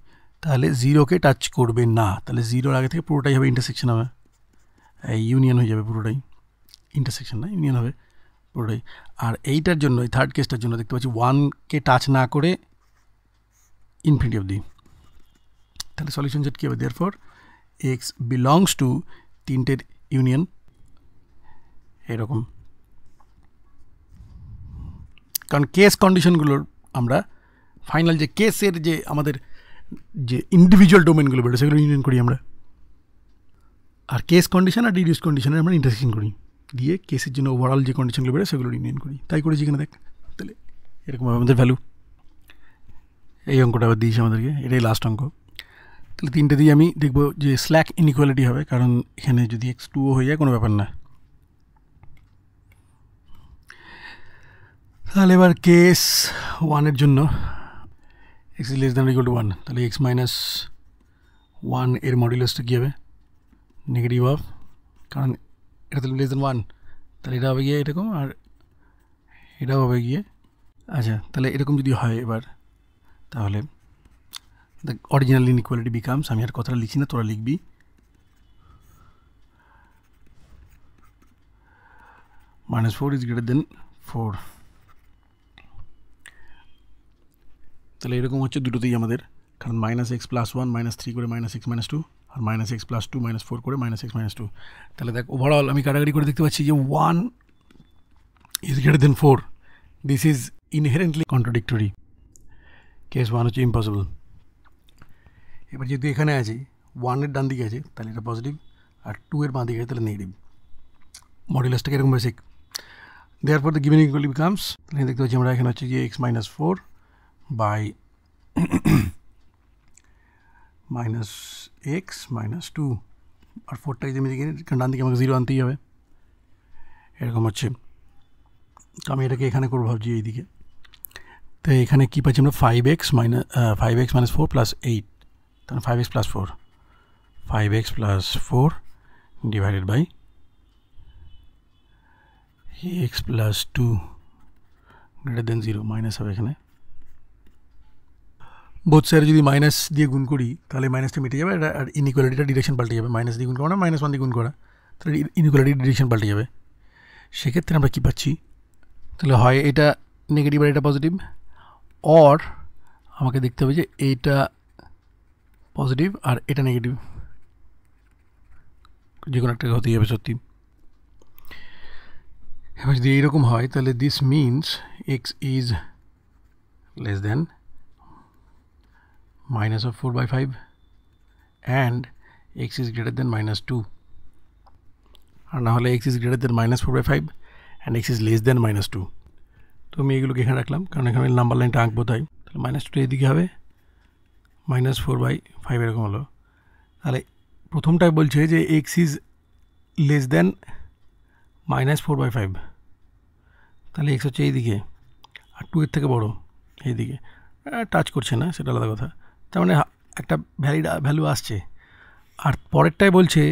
তাহলে জিরোকে টাচ করবে না তাহলে জিরোর আগে থেকে পুরোটাই হবে ইন্টারসেকশন হবে ইউনিয়ন হয়ে যাবে পুরোটাই ইন্টারসেকশন না ইউনিয়ন হবে পুরোটাই আর এইটার জন্য এই থার্ড কেসটার জন্য দেখতে পাচ্ছি ওয়ানকে টাচ না করে ইনফিনিটি অবধি তাহলে সলিউশন সেট কী হবে দেয়ারফর এক্স বিলংস টু তিনটের ইউনিয়ন এরকম কারণ কেস কন্ডিশনগুলোর আমরা ফাইনাল যে কেসের যে আমাদের যে ইন্ডিভিজুয়াল ডোমেনগুলো বেরোয় সেগুলো ইউনিয়ন করি আমরা আর কেস কন্ডিশন আর ডিডিউস কন্ডিশনের আমরা ইন্টারসেকশন করি দিয়ে কেসের জন্য ওভারঅল যে কন্ডিশনগুলো বেরোয় সেগুলো ইউনিয়ন করি তাই করেছি এখানে দেখ তাহলে এরকম আমাদের ভ্যালু এই অঙ্কটাব দিশা মতকে এই লাস্ট অঙ্ক তাহলে তিনটা দি আমি দেখব যে স্ল্যাক ইনইকুয়ালিটি হবে কারণ এখানে যদি x2 হয় এ কোনো ব্যাপার না তাহলে বার কেস ওয়ান এর জন্য x less than equal to 1 তাহলে x মাইনাস 1 এর মডুলাস তো গিয়েবে নেগেটিভ কারণ এটা লেস দ্যান 1 তাহলে ইড়কম আর এটা হবে গিয়ে আচ্ছা তাহলে এরকম যদি হয় এবার তাহলে দ্য অরিজিনাল ইনইকুয়ালিটি বিকামস আমি আর কথাটা লিখি না তোরা লিখবি minus 4 is greater than 4 তাহলে এরকম হচ্ছে দুটোতেই আমাদের কারণ minus x plus one minus three করে মাইনাস এক্স মাইনাস টু আর minus x plus two minus four করে মাইনাস এক্স মাইনাস টু তাহলে দেখ ওভারঅল আমি কাটাকাটি করে দেখতে পাচ্ছি যে one is greater than four this is inherently contradictory case one is impossible এবারে যদি দেখা না আসে ওয়ানের ডান দিকে আসে তাহলে এটা পজিটিভ আর টু এর باندې গেলে তাহলে নে নে মডিউলাস থেকে এরকম basic therefore the given equality becomes তাহলে দেখো যে আমরা এখানে হচ্ছে যে x - 4 /- x - 2 আর ফরটা যদি এদিকে কাঁndaanti kemo zero anthei hobe এখানে কমেছে তো আমি এটাকে এখানে করব ভাবছি এইদিকে তো এখানে কি পাচ্ছি আমরা 5x - 5x - 4 + 8 তাহলে 5x + 4 5x + 4 divided by x + 2 greater than 0 minus হবে এখানে বহুত সারি যদি माइनस দিয়ে গুণ করি তাহলে माइनसটা মিটে যাবে আর ইনইকুয়ালিটিটা ডিরেকশন পাল্টে যাবে माइनस দিয়ে গুণ করা না माइनस 1 দিয়ে গুণ করা তাহলে ইনইকুয়ালিটি ডিরেকশন পাল্টে যাবে সেক্ষেত্রে আমরা কি পাচ্ছি তাহলে হয় এটা নেগেটিভ আর এটা পজিটিভ और हमें देखते हुए पजिटिव और ये नेगेटिव जो एक होते ही सत्य जी ए रकम है तेल this means x is less than minus of four by five and x is greater than minus two और x is greater than minus four by five and x is less than minus two তো আমি এগুলোকে এখানে রাখলাম কারণ এখানে number লাইনটা আঁকবো তাই তাহলে মাইনাস টু এদিকে হবে মাইনাস ফোর বাই ফাইভ এরকম হলো তাহলে প্রথমটায় বলছে যে x is less than minus four by five তাহলে এক্স হচ্ছে এইদিকে আর টু এর থেকে বড়ো এইদিকে টাচ করছে না সেটা আলাদা কথা তার মানে একটা ভ্যালিড ভ্যালু আসছে আর পরেরটাই বলছে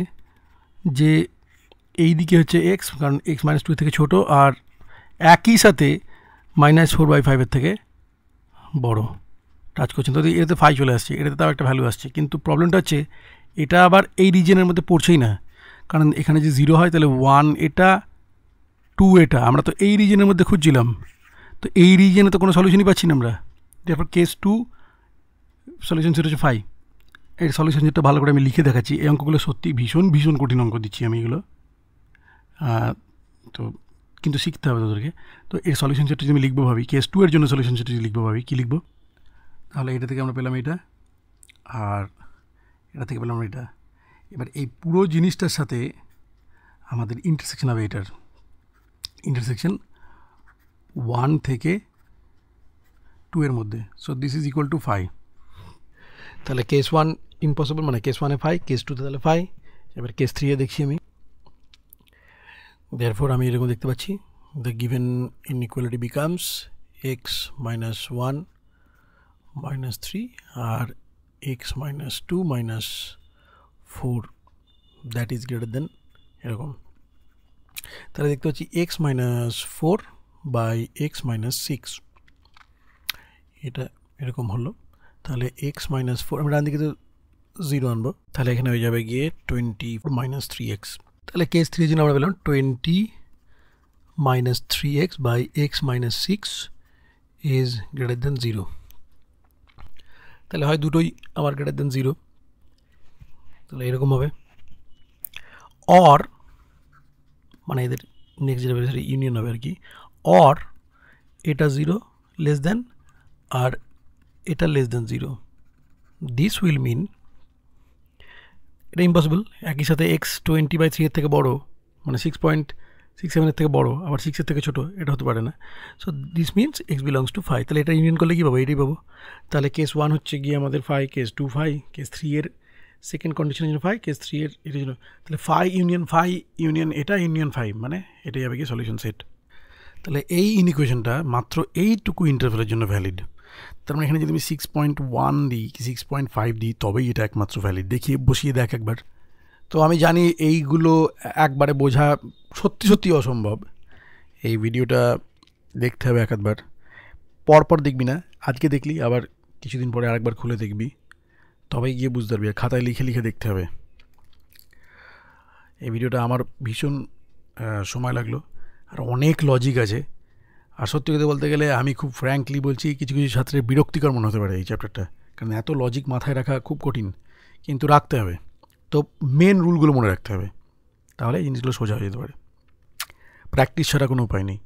যে এই দিকে হচ্ছে এক্স কারণ এক্স মাইনাস টু থেকে ছোটো আর একই সাথে মাইনাস ফোর বাই ফাইভের থেকে বড় টাচ করছেন তো এটাতে ফাইভ চলে আসছে এটাতে তাও একটা ভ্যালু আসছে কিন্তু প্রবলেমটা হচ্ছে এটা আবার এই রিজনের মধ্যে পড়ছেই না কারণ এখানে যে জিরো হয় তাহলে ওয়ান এটা টু এটা আমরা তো এই রিজনের মধ্যে খুঁজছিলাম তো এই রিজনে তো কোনো সলিউশনই পাচ্ছি না আমরা তারপর কেস টু সলিউশন সেটা হচ্ছে ফাইভ এর সলিউশন যেটা ভালো করে আমি লিখে দেখাচ্ছি এই অঙ্কগুলো সত্যি ভীষণ ভীষণ কঠিন অঙ্ক দিচ্ছি আমি এগুলো তো কিন্তু শিখতে হবে তাদেরকে তো এই সলিউশন সেটটি আমি লিখবো ভাবি কেস 2 এর জন্য সলিউশন সেটটি লিখবো ভাবি কি লিখবো তাহলে এটা থেকে আমরা পেলাম এটা আর এটা থেকে পেলাম আমরা এটা এবার এই পুরো জিনিসটার সাথে আমাদের ইন্টারসেকশন হবে এটার ইন্টারসেকশন 1 থেকে 2 এর মধ্যে so this is equal to 5 তাহলে কেস 1 ইম্পসিবল মানে কেস 1 এ 5 কেস 2 তে তাহলে 5 এবার কেস 3 এ দেখি আমি দেখ ফর আমি এরকম দেখতে পাচ্ছি the given inequality becomes x - 1 - 3 আর x - 2 - 4 that is greater than এরকম তাহলে দেখতে পাচ্ছি x - 4 / x - 6 এটা এরকম হলো তাহলে x - 4 আমরা ডান দিকে তো 0 আনবো তাহলে এখানে হয়ে যাবে গিয়ে 24 - 3x তাহলে কেস থ্রির জন্য আমরা পেলাম twenty minus three x by x minus six is greater than zero তাহলে হয় দুটোই আমার গ্রেটার দেন জিরো তাহলে এরকম হবে অর মানে এদের নেক্সট যেটা সেটা ইউনিয়ন হবে আর কি অর এটা জিরো লেস দেন আর এটা less than zero this will mean it's impossible ek site x 20/3 এর থেকে বড় মানে 6.67 এর থেকে বড় আবার 6 এর থেকে ছোট এটা হতে পারে না so this means x belongs to phi tale eta union করলে কি পাবো এইটা পাবো তাহলে কেস 1 হচ্ছে গিয়ে আমাদের phi কেস 2 phi কেস 3 এর second condition in phi case 3 এর তাহলে phi ইউনিয়ন phi ইউনিয়ন এটা ইউনিয়ন phi মানে এটাই হবে কি সলিউশন সেট তাহলে এই ইনইকুয়েশনটা মাত্র এইটুকুই ইন্টারভালের জন্য वैलिड তার মানে এখানে যদি আমি সিক্স পয়েন্ট ওয়ান দিই কি সিক্স পয়েন্ট ফাইভ দিই তবেই এটা একমাত্র ভ্যালিড দেখিয়ে বসিয়ে দেখ একবার তো আমি জানি এইগুলো একবারে বোঝা সত্যি সত্যি অসম্ভব এই ভিডিওটা দেখতে হবে এক একবার পরপর দেখবি না আজকে দেখলি আবার কিছুদিন পরে আরেকবার খুলে দেখবি তবেই গিয়ে বুঝতে পারবি আর খাতায় লিখে লিখে দেখতে হবে এই ভিডিওটা আমার ভীষণ সময় লাগলো আর অনেক লজিক আছে আর সত্যি কথা বলতে গেলে আমি খুব ফ্র্যাঙ্কলি বলছি কিছু কিছু ছাত্রের বিরক্তিকর মনে হতে পারে এই চ্যাপ্টারটা কারণ এত লজিক মাথায় রাখা খুব কঠিন কিন্তু রাখতে হবে তো মেন রুলগুলো মনে রাখতে হবে তাহলে এই জিনিসগুলো সোজা হয়ে যেতে পারে প্র্যাকটিস ছাড়া কোনো উপায় নেই